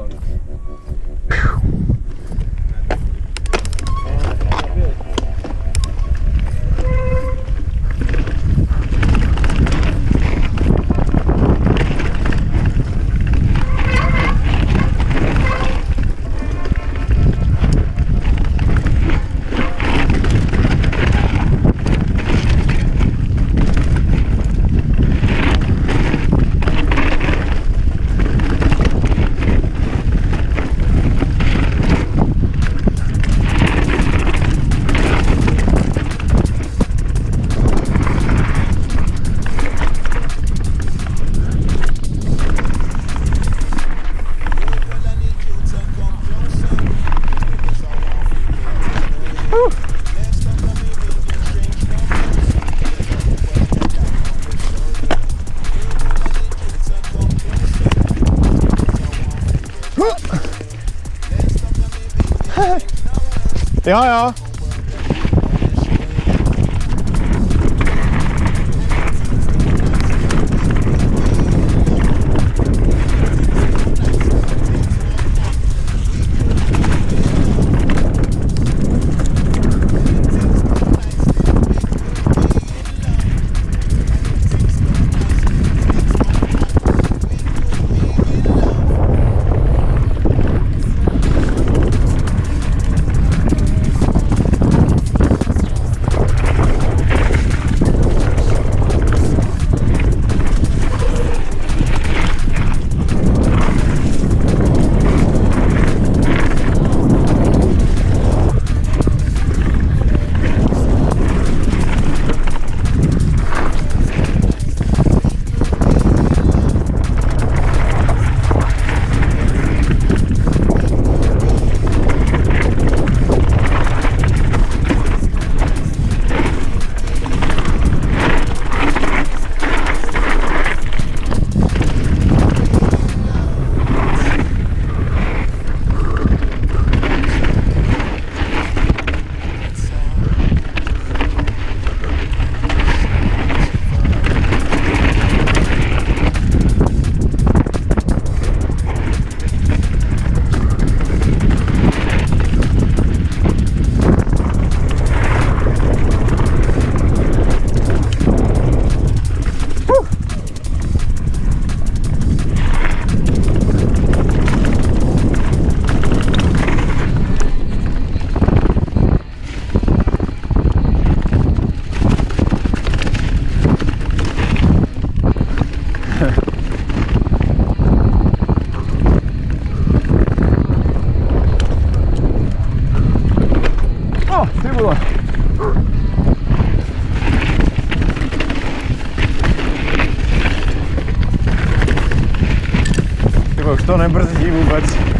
말이야. Ja, ja. Whew. кто найбрз гибубats